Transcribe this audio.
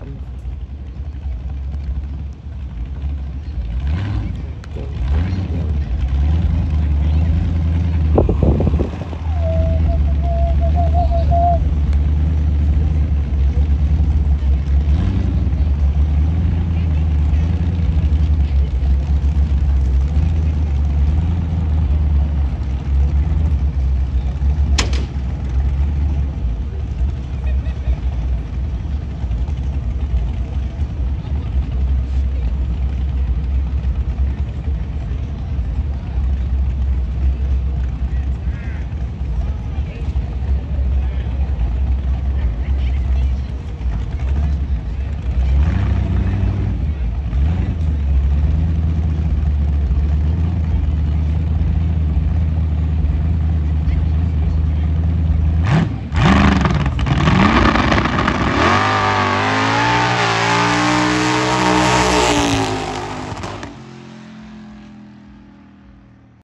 Bye.